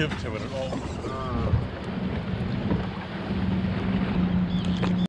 give to it at all. Uh,